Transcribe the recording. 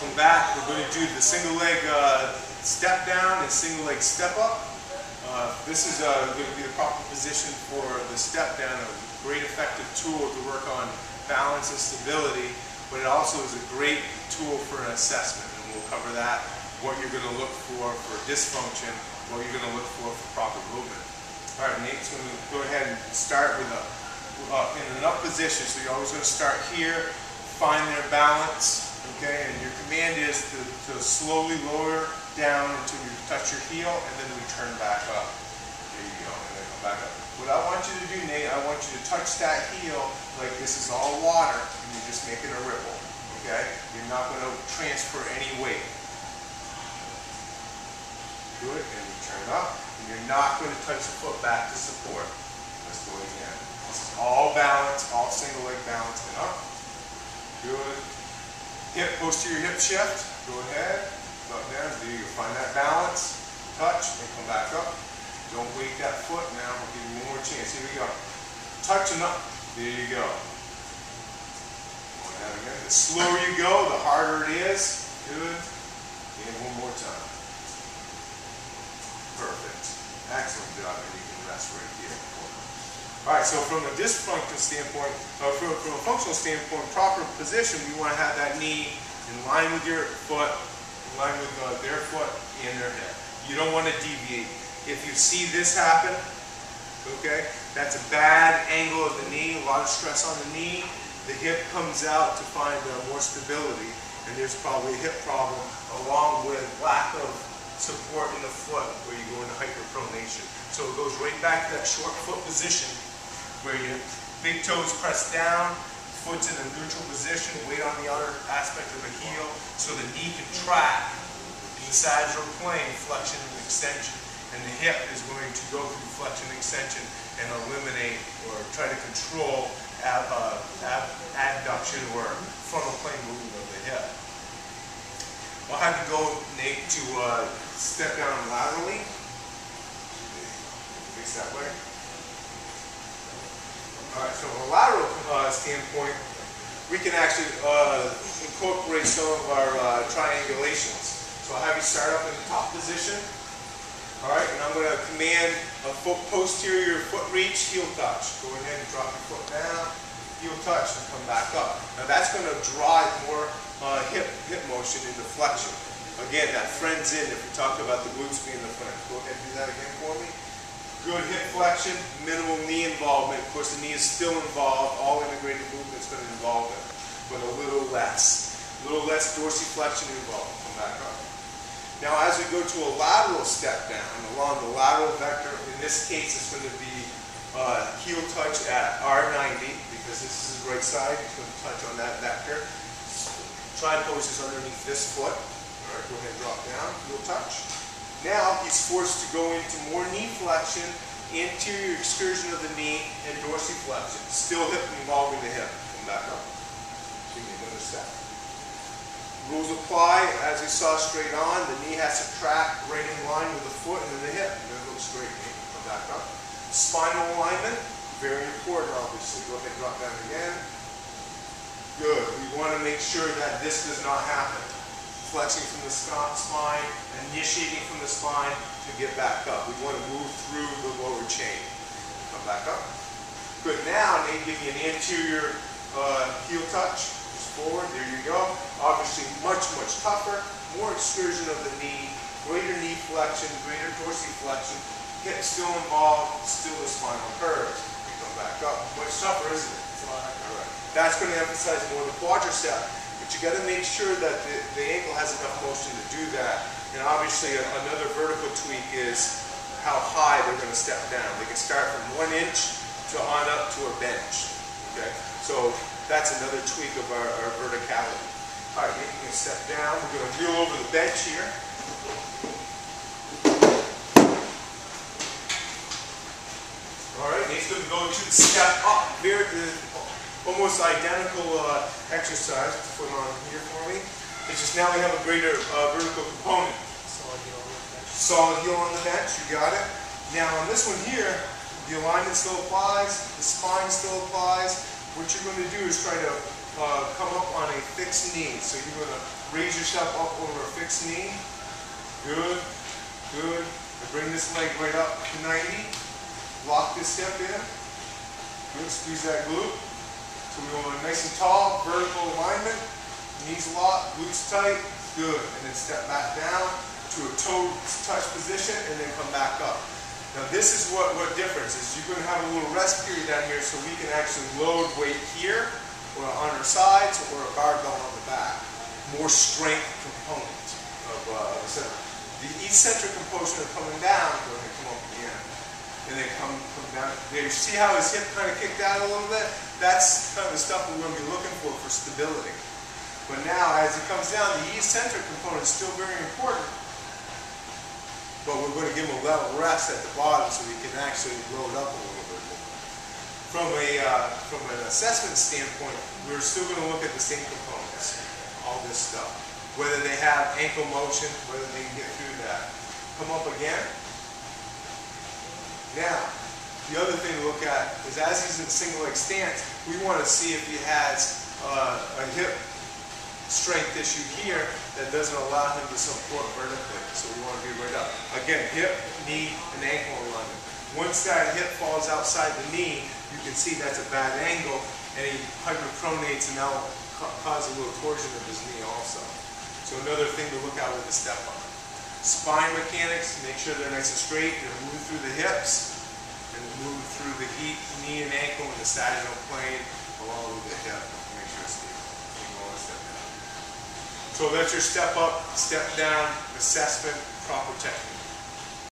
Back. We're going to do the single leg uh, step down and single leg step up. Uh, this is uh, going to be the proper position for the step down, a great effective tool to work on balance and stability, but it also is a great tool for an assessment, and we'll cover that, what you're going to look for for dysfunction, what you're going to look for for proper movement. All right, Nate's going to go ahead and start with a uh, in an up position, so you're always going to start here, find their balance, okay, and your command is to, to slowly lower down until you touch your heel, and then return back up. There you go, and then come back up. What I want you to do, Nate, I want you to touch that heel like this is all water, and you're just making a ripple, okay? You're not going to transfer any weight. Good, and we turn up, and you're not going to touch the foot back to support. Let's it again. This is all balance, all single leg balance, and up. Good. Hip, posterior hip shift. Go ahead, up down, do you find that balance, touch, and come back up. Don't wake that foot now. We'll give you one more chance. Here we go. Touch and up. There you go. That again. The slower you go, the harder it is. Good. And one more time. Perfect. Excellent job. And you can rest right here. All right, so from a dysfunction standpoint, uh, from, from a functional standpoint, proper position, you want to have that knee in line with your foot, in line with uh, their foot and their hip. You don't want to deviate. If you see this happen, okay, that's a bad angle of the knee, a lot of stress on the knee. The hip comes out to find uh, more stability, and there's probably a hip problem along with lack of support in the foot where you go into hyperpronation. So it goes right back to that short foot position where your big toes press down, foot's in a neutral position, weight on the outer aspect of the heel, so the knee can track in the sagittal plane, flexion and extension and the hip is going to go through flexion and extension and eliminate or try to control ab, uh, ab, adduction or frontal plane movement of the hip. I'll have you go, Nate, to uh, step down laterally. Face that way. All right, so from a lateral uh, standpoint, we can actually uh, incorporate some of our uh, triangulations. So I'll have you start up in the top position. All right, and I'm going to command a foot posterior foot reach, heel touch. Go ahead and drop your foot down, heel touch, and come back up. Now that's going to drive more uh, hip hip motion into flexion. Again, that friends in if we talked about the glutes being the friend. Go ahead and do that again for me. Good hip flexion, minimal knee involvement. Of course, the knee is still involved. All integrated movement's going to involve it, but a little less. A little less dorsiflexion involved. Come back up. Now as we go to a lateral step down along the lateral vector, in this case it's going to be uh, heel touch at R90 because this is his right side. He's going to touch on that vector. Tripod poses underneath this foot. All right, go ahead and drop down, heel touch. Now he's forced to go into more knee flexion, anterior excursion of the knee, and dorsiflexion. Still hip involving the hip. Come back up. Give me another step. Rules apply, as we saw straight on, the knee has to track right in line with the foot and then the hip. And then go straight, eh? come back up. Spinal alignment, very important obviously. Go ahead drop down again. Good. We want to make sure that this does not happen. Flexing from the spine, initiating from the spine to get back up. We want to move through the lower chain. Come back up. Good. Now, Nate, give me an anterior uh, heel touch Just forward, there you go. Obviously much, much tougher, more excursion of the knee, greater knee flexion, greater dorsiflexion, hip still involved, still the spinal curves. We come back up. Much tougher, isn't it? All right. That's going to emphasize more the quadricep, but you got to make sure that the, the ankle has enough motion to do that. And obviously a, another vertical tweak is how high they're going to step down. They can start from one inch to on up to a bench. Okay, so that's another tweak of our, our verticality. All right, you can step down. We're going to wheel over the bench here. All right, Nate's going to go to the step up. Very, uh, almost identical uh, exercise. Put on here for me. It's just now we have a greater uh, vertical component. Solid heel on the bench. Solid heel on the bench. You got it. Now on this one here, the alignment still applies. The spine still applies what you're going to do is try to uh, come up on a fixed knee. So you're gonna raise yourself up over a fixed knee. Good, good. And bring this leg right up to 90. Lock this hip in. Good, squeeze that glute. So we want nice and tall, vertical alignment. Knees locked, glutes tight. Good. And then step back down to a toe touch position and then come back up. Now this is what, what difference is. You're going to have a little rest period down here so we can actually load weight here or on our sides or a barbell on the back. More strength component of uh, the center. The eccentric component of coming down, and then come, come down. There, see how his hip kind of kicked out a little bit? That's kind of the stuff we're going to be looking for for stability. But now, as it comes down, the eccentric component is still very important but we're going to give them a level rest at the bottom so we can actually load up a little bit more. From a uh, from an assessment standpoint, we're still going to look at the same components, all this stuff. Whether they have ankle motion, whether they can get through that. Come up again. Now, the other thing to look at is as he's in single leg stance, we want to see if he has uh, a hip strength issue here that doesn't allow him to support vertically. So we want to be right up. Again, hip, knee, and ankle alignment. Once that hip falls outside the knee, you can see that's a bad angle, and he hyperpronates and now cause a little torsion of his knee also. So another thing to look at with the step on. Spine mechanics, make sure they're nice and straight, they're moving through the hips, and move through the knee and ankle and the sagittal plane along the hip. Make sure it's stable. So that's your step up, step down, assessment, proper technique.